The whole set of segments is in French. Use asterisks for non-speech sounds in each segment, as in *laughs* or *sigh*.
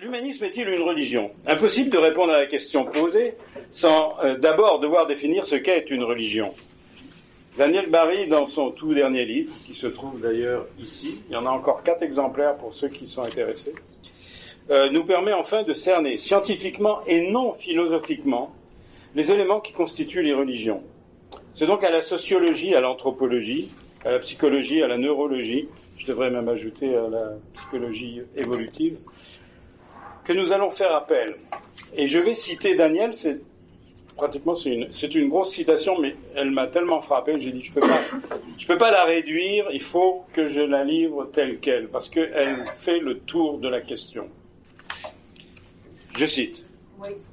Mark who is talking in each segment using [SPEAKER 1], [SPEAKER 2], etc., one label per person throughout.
[SPEAKER 1] L'humanisme est-il une religion? Impossible de répondre à la question posée sans euh, d'abord devoir définir ce qu'est une religion. Daniel Barry, dans son tout dernier livre, qui se trouve d'ailleurs ici, il y en a encore quatre exemplaires pour ceux qui sont intéressés, euh, nous permet enfin de cerner scientifiquement et non philosophiquement les éléments qui constituent les religions. C'est donc à la sociologie, à l'anthropologie, à la psychologie, à la neurologie, je devrais même ajouter à la psychologie évolutive, que nous allons faire appel. Et je vais citer Daniel, c'est pratiquement c'est une, une grosse citation, mais elle m'a tellement frappé, j'ai dit je peux pas, je peux pas la réduire, il faut que je la livre telle quelle, parce qu'elle fait le tour de la question. Je cite.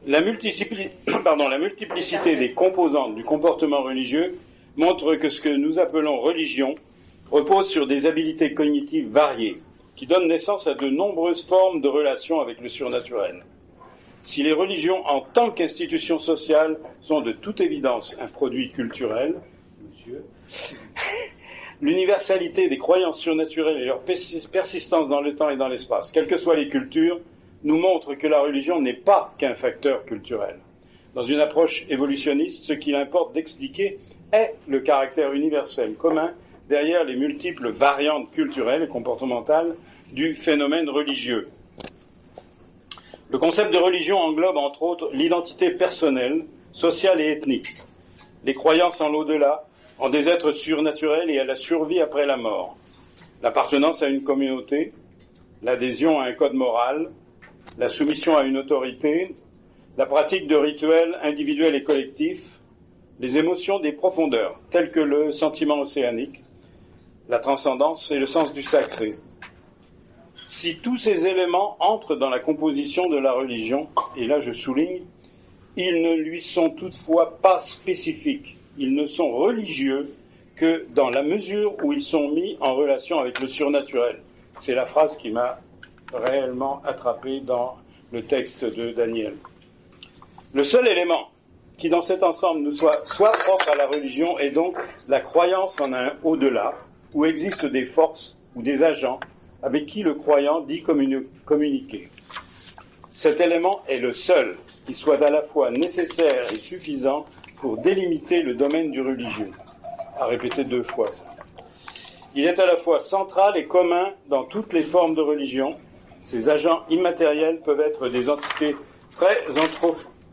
[SPEAKER 1] La, *coughs* pardon, la multiplicité des composantes du comportement religieux montre que ce que nous appelons religion repose sur des habiletés cognitives variées, qui donnent naissance à de nombreuses formes de relations avec le surnaturel. Si les religions, en tant qu'institutions sociales, sont de toute évidence un produit culturel, *laughs* l'universalité des croyances surnaturelles et leur persistance dans le temps et dans l'espace, quelles que soient les cultures, nous montre que la religion n'est pas qu'un facteur culturel. Dans une approche évolutionniste, ce qu'il importe d'expliquer est le caractère universel commun derrière les multiples variantes culturelles et comportementales du phénomène religieux. Le concept de religion englobe entre autres l'identité personnelle, sociale et ethnique, les croyances en l'au-delà, en des êtres surnaturels et à la survie après la mort, l'appartenance à une communauté, l'adhésion à un code moral, la soumission à une autorité, la pratique de rituels individuels et collectifs, les émotions des profondeurs, telles que le sentiment océanique, la transcendance et le sens du sacré. Si tous ces éléments entrent dans la composition de la religion, et là je souligne, ils ne lui sont toutefois pas spécifiques, ils ne sont religieux que dans la mesure où ils sont mis en relation avec le surnaturel. C'est la phrase qui m'a réellement attrapé dans le texte de Daniel. Le seul élément qui dans cet ensemble nous soit soit propre à la religion est donc la croyance en un au-delà, où existent des forces ou des agents avec qui le croyant dit communiquer. Cet élément est le seul qui soit à la fois nécessaire et suffisant pour délimiter le domaine du religieux. À répéter deux fois. Il est à la fois central et commun dans toutes les formes de religion, ces agents immatériels peuvent être des entités très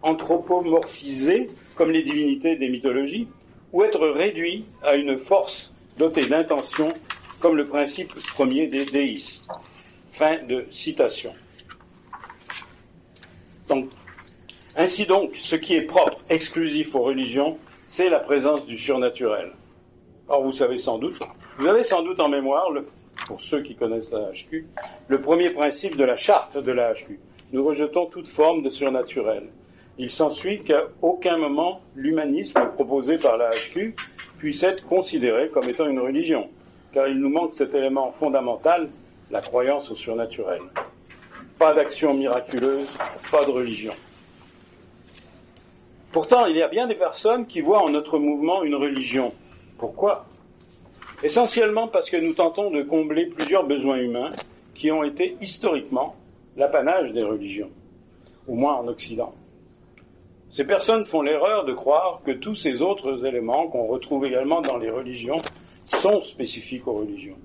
[SPEAKER 1] anthropomorphisées, comme les divinités des mythologies, ou être réduits à une force dotée d'intention, comme le principe premier des déistes. Fin de citation. ainsi donc, ce qui est propre, exclusif aux religions, c'est la présence du surnaturel. Or, vous savez sans doute, vous avez sans doute en mémoire le pour ceux qui connaissent la HQ, le premier principe de la charte de la HQ. Nous rejetons toute forme de surnaturel. Il s'ensuit qu'à aucun moment l'humanisme proposé par la HQ puisse être considéré comme étant une religion, car il nous manque cet élément fondamental, la croyance au surnaturel. Pas d'action miraculeuse, pas de religion. Pourtant, il y a bien des personnes qui voient en notre mouvement une religion. Pourquoi? Essentiellement parce que nous tentons de combler plusieurs besoins humains qui ont été historiquement l'apanage des religions, au moins en Occident. Ces personnes font l'erreur de croire que tous ces autres éléments qu'on retrouve également dans les religions sont spécifiques aux religions.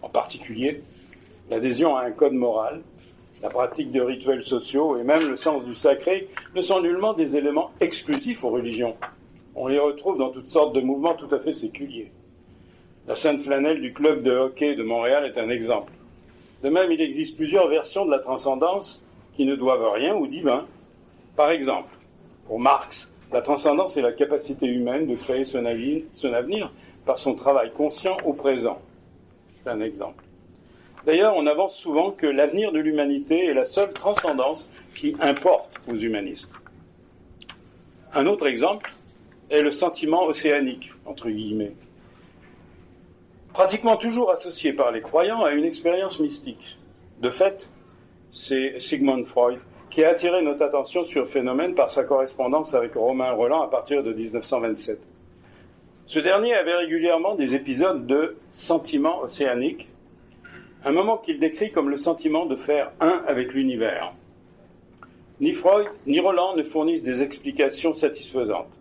[SPEAKER 1] En particulier, l'adhésion à un code moral, la pratique de rituels sociaux et même le sens du sacré ne sont nullement des éléments exclusifs aux religions. On les retrouve dans toutes sortes de mouvements tout à fait séculiers. La Sainte Flanelle du club de hockey de Montréal est un exemple. De même, il existe plusieurs versions de la transcendance qui ne doivent rien au divin. Par exemple, pour Marx, la transcendance est la capacité humaine de créer son avenir par son travail conscient au présent. C'est un exemple. D'ailleurs, on avance souvent que l'avenir de l'humanité est la seule transcendance qui importe aux humanistes. Un autre exemple est le sentiment océanique, entre guillemets pratiquement toujours associé par les croyants à une expérience mystique. De fait, c'est Sigmund Freud qui a attiré notre attention sur le phénomène par sa correspondance avec Romain Roland à partir de 1927. Ce dernier avait régulièrement des épisodes de sentiments océaniques un moment qu'il décrit comme le sentiment de faire un avec l'univers. Ni Freud ni Roland ne fournissent des explications satisfaisantes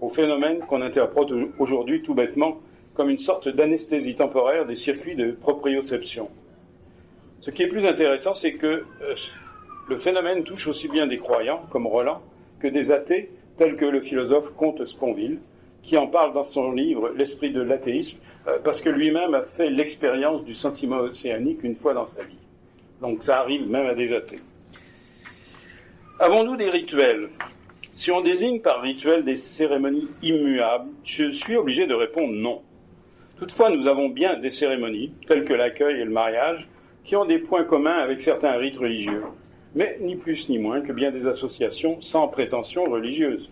[SPEAKER 1] au phénomène qu'on interprète aujourd'hui tout bêtement comme une sorte d'anesthésie temporaire des circuits de proprioception. Ce qui est plus intéressant, c'est que euh, le phénomène touche aussi bien des croyants, comme Roland, que des athées, tels que le philosophe Comte Sponville, qui en parle dans son livre L'esprit de l'athéisme, euh, parce que lui-même a fait l'expérience du sentiment océanique une fois dans sa vie. Donc ça arrive même à des athées. Avons-nous des rituels? Si on désigne par rituel des cérémonies immuables, je suis obligé de répondre non. Toutefois, nous avons bien des cérémonies, telles que l'accueil et le mariage, qui ont des points communs avec certains rites religieux, mais ni plus ni moins que bien des associations sans prétention religieuse.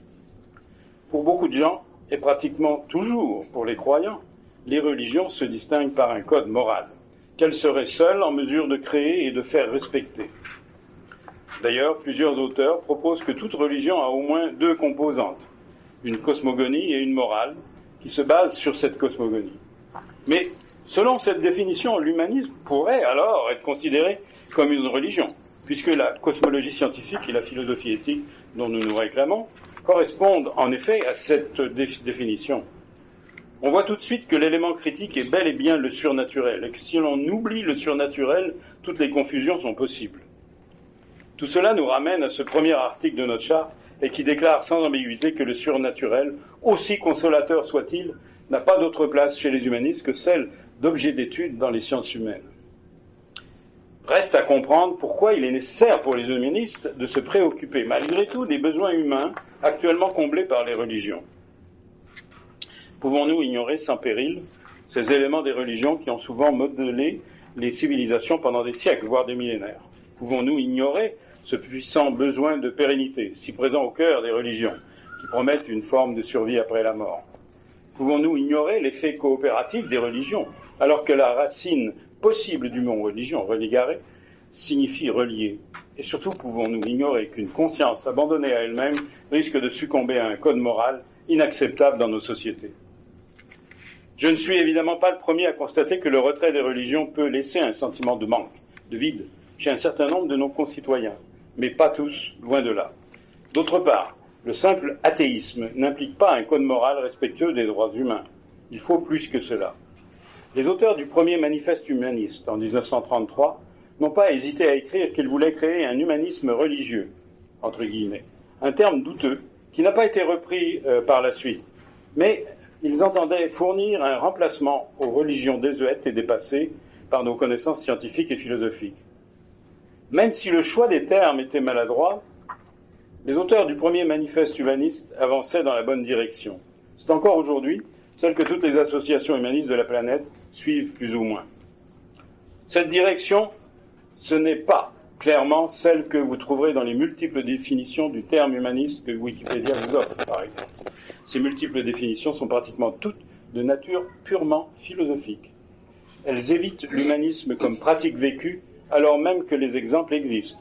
[SPEAKER 1] Pour beaucoup de gens, et pratiquement toujours pour les croyants, les religions se distinguent par un code moral, qu'elles seraient seules en mesure de créer et de faire respecter. D'ailleurs, plusieurs auteurs proposent que toute religion a au moins deux composantes, une cosmogonie et une morale, qui se basent sur cette cosmogonie. Mais selon cette définition, l'humanisme pourrait alors être considéré comme une religion, puisque la cosmologie scientifique et la philosophie éthique dont nous nous réclamons correspondent en effet à cette définition. On voit tout de suite que l'élément critique est bel et bien le surnaturel, et que si l'on oublie le surnaturel, toutes les confusions sont possibles. Tout cela nous ramène à ce premier article de notre charte, et qui déclare sans ambiguïté que le surnaturel, aussi consolateur soit-il, n'a pas d'autre place chez les humanistes que celle d'objet d'étude dans les sciences humaines. Reste à comprendre pourquoi il est nécessaire pour les humanistes de se préoccuper malgré tout des besoins humains actuellement comblés par les religions. Pouvons-nous ignorer sans péril ces éléments des religions qui ont souvent modelé les civilisations pendant des siècles, voire des millénaires? Pouvons-nous ignorer ce puissant besoin de pérennité, si présent au cœur des religions, qui promettent une forme de survie après la mort? Pouvons-nous ignorer l'effet coopératif des religions, alors que la racine possible du mot religion, religaré, signifie relier Et surtout, pouvons-nous ignorer qu'une conscience abandonnée à elle-même risque de succomber à un code moral inacceptable dans nos sociétés? Je ne suis évidemment pas le premier à constater que le retrait des religions peut laisser un sentiment de manque, de vide, chez un certain nombre de nos concitoyens, mais pas tous, loin de là. D'autre part, le simple athéisme n'implique pas un code moral respectueux des droits humains. Il faut plus que cela. Les auteurs du premier manifeste humaniste en 1933 n'ont pas hésité à écrire qu'ils voulaient créer un humanisme religieux, entre guillemets, un terme douteux qui n'a pas été repris euh, par la suite. Mais ils entendaient fournir un remplacement aux religions désuètes et dépassées par nos connaissances scientifiques et philosophiques. Même si le choix des termes était maladroit, les auteurs du premier manifeste humaniste avançaient dans la bonne direction. C'est encore aujourd'hui celle que toutes les associations humanistes de la planète suivent plus ou moins. Cette direction, ce n'est pas clairement celle que vous trouverez dans les multiples définitions du terme humaniste que Wikipédia vous offre, par exemple. Ces multiples définitions sont pratiquement toutes de nature purement philosophique. Elles évitent l'humanisme comme pratique vécue alors même que les exemples existent.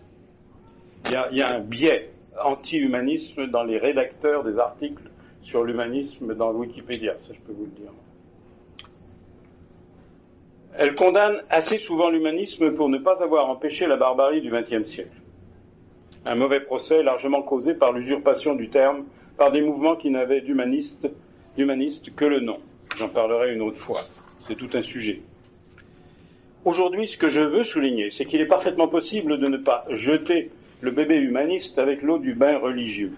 [SPEAKER 1] Il y a, y a un biais anti-humanisme dans les rédacteurs des articles sur l'humanisme dans Wikipédia, ça je peux vous le dire. Elle condamne assez souvent l'humanisme pour ne pas avoir empêché la barbarie du XXe siècle. Un mauvais procès largement causé par l'usurpation du terme par des mouvements qui n'avaient d'humaniste que le nom. J'en parlerai une autre fois. C'est tout un sujet. Aujourd'hui, ce que je veux souligner, c'est qu'il est parfaitement possible de ne pas jeter le bébé humaniste avec l'eau du bain religieux.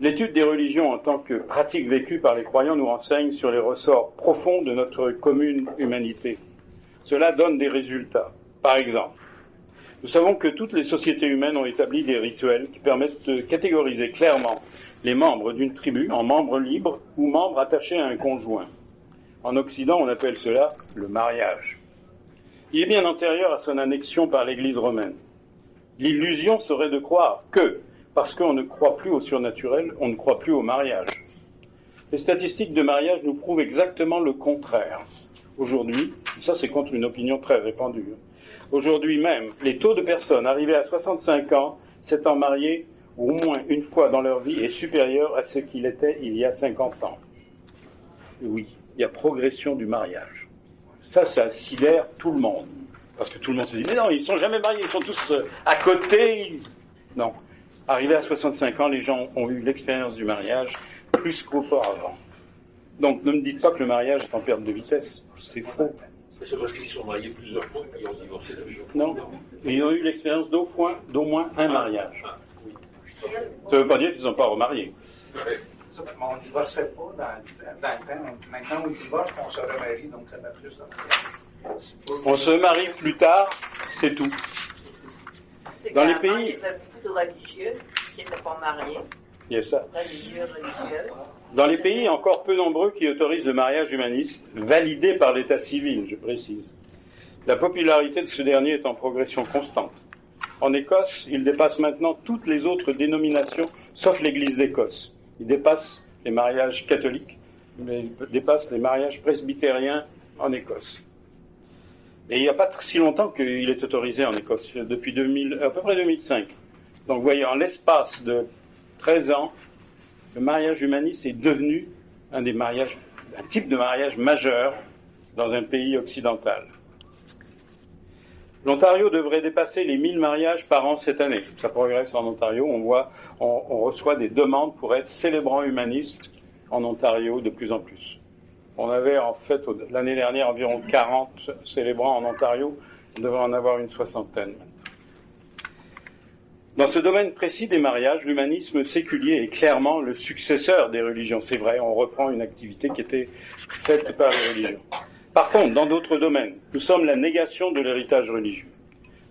[SPEAKER 1] L'étude des religions en tant que pratique vécue par les croyants nous renseigne sur les ressorts profonds de notre commune humanité. Cela donne des résultats. Par exemple, nous savons que toutes les sociétés humaines ont établi des rituels qui permettent de catégoriser clairement les membres d'une tribu en membres libres ou membres attachés à un conjoint. En Occident, on appelle cela le mariage. Il est bien antérieur à son annexion par l'Église romaine. L'illusion serait de croire que, parce qu'on ne croit plus au surnaturel, on ne croit plus au mariage. Les statistiques de mariage nous prouvent exactement le contraire. Aujourd'hui, ça c'est contre une opinion très répandue, hein. aujourd'hui même, les taux de personnes arrivées à 65 ans s'étant mariées au moins une fois dans leur vie est supérieur à ce qu'il était il y a 50 ans. oui, il y a progression du mariage. Ça, ça sidère tout le monde. Parce que tout le monde se dit, mais non, ils sont jamais mariés, ils sont tous euh, à côté. Non. Arrivé à 65 ans, les gens ont eu l'expérience du mariage plus qu'auparavant. Donc ne me dites pas que le mariage est en perte de vitesse. C'est faux.
[SPEAKER 2] C'est parce qu'ils sont mariés plusieurs fois et ils ont divorcé déjà.
[SPEAKER 1] Non. Ils ont eu l'expérience d'au moins, d'au moins un mariage. Ça ne veut pas dire qu'ils ne sont pas
[SPEAKER 3] mais on ne divorçait pas dans, dans le temps. Maintenant, on divorce, on se remarie, donc ça met plus de mariage.
[SPEAKER 1] On se marie plus tard, c'est tout. Dans les pays-
[SPEAKER 4] Il religieux qui n'étaient pas mariés. Religieux, religieux.
[SPEAKER 1] Dans les pays encore peu nombreux qui autorisent le mariage humaniste, validé par l'état civil, je précise, la popularité de ce dernier est en progression constante. En Écosse, il dépasse maintenant toutes les autres dénominations, sauf l'Église d'Écosse. Il dépasse les mariages catholiques, mais il dépasse les mariages presbytériens en Écosse. Et il n'y a pas si longtemps qu'il est autorisé en Écosse, depuis 2000, à peu près 2005. Donc vous voyez, en l'espace de 13 ans, le mariage humaniste est devenu un des mariages, un type de mariage majeur dans un pays occidental. L'Ontario devrait dépasser les 1000 mariages par an cette année. Ça progresse en Ontario. On voit, on reçoit des demandes pour être célébrant humaniste en Ontario de plus en plus. On avait en fait l'année dernière environ 40 célébrants en Ontario. On devrait en avoir une soixantaine. Dans ce domaine précis des mariages, l'humanisme séculier est clairement le successeur des religions. C'est vrai, on reprend une activité qui était faite par les religions. Par contre, dans d'autres domaines, nous sommes la négation de l'héritage religieux.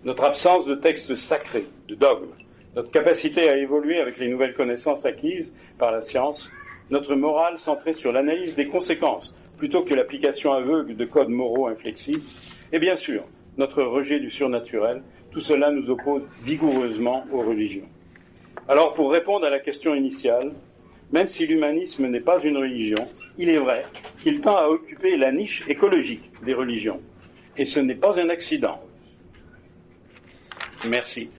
[SPEAKER 1] Notre absence de textes sacrés, de dogmes, notre capacité à évoluer avec les nouvelles connaissances acquises par la science, notre morale centrée sur l'analyse des conséquences plutôt que l'application aveugle de codes moraux inflexibles, et bien sûr, notre rejet du surnaturel, tout cela nous oppose vigoureusement aux religions. Alors, pour répondre à la question initiale, même si l'humanisme n'est pas une religion, il est vrai qu'il tend à occuper la niche écologique des religions. Et ce n'est pas un accident. Merci.